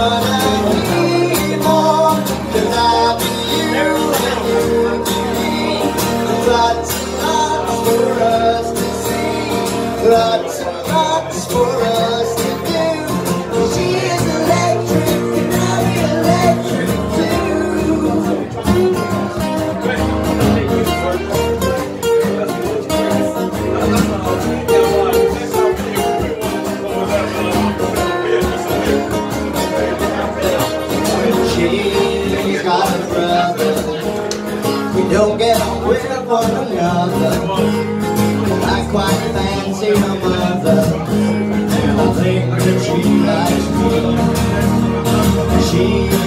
but I Jorginho